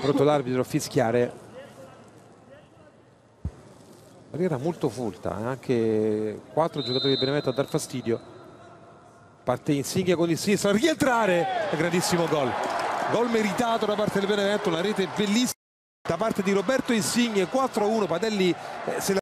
pronto l'arbitro a fischiare barriera molto folta eh, anche quattro giocatori di Benevento a dar fastidio. Parte Insigne con il sinistro a rientrare. Grandissimo gol. Gol meritato da parte del Benevento una rete bellissima da parte di Roberto Insigne 4-1 Padelli eh, se la